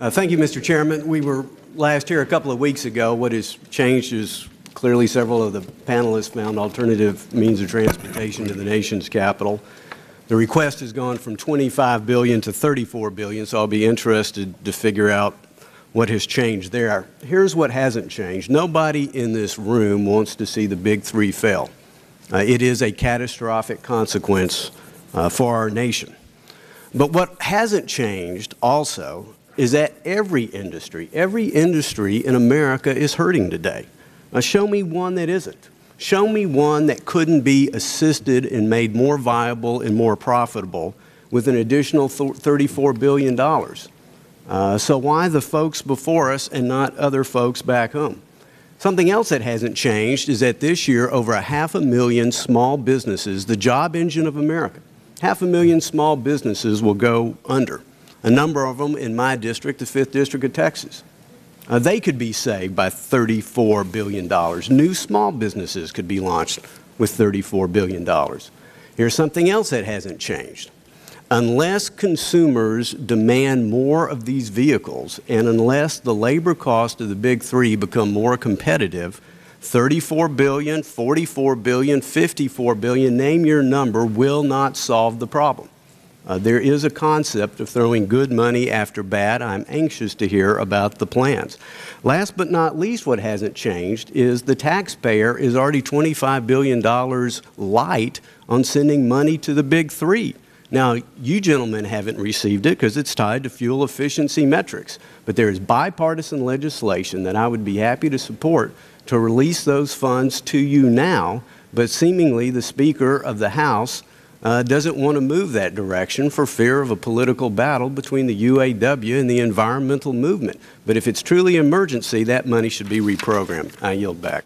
Uh, Thank you, Mr. Chairman. We were last here a couple of weeks ago. What has changed is clearly several of the panelists found alternative means of transportation to the nation's capital. The request has gone from 25 billion to 34 billion, so I'll be interested to figure out what has changed there. Here's what hasn't changed. Nobody in this room wants to see the big three fail. Uh, It is a catastrophic consequence uh, for our nation. But what hasn't changed also is that every industry, every industry in America is hurting today. Now, show me one that isn't. Show me one that couldn't be assisted and made more viable and more profitable with an additional $34 billion. Uh, so why the folks before us and not other folks back home? Something else that hasn't changed is that this year, over a half a million small businesses, the job engine of America, half a million small businesses will go under. A number of them in my district, the 5th District of Texas. Uh, they could be saved by $34 billion. New small businesses could be launched with $34 billion. Here's something else that hasn't changed. Unless consumers demand more of these vehicles and unless the labor cost of the big three become more competitive, $34 billion, $44 billion, $54 billion—name your number, will not solve the problem. Uh, there is a concept of throwing good money after bad. I'm anxious to hear about the plans. Last but not least, what hasn't changed is the taxpayer is already $25 billion light on sending money to the big three. Now, you gentlemen haven't received it because it's tied to fuel efficiency metrics. But there is bipartisan legislation that I would be happy to support to release those funds to you now. But seemingly, the Speaker of the House uh, doesn't want to move that direction for fear of a political battle between the UAW and the environmental movement. But if it's truly emergency, that money should be reprogrammed. I yield back.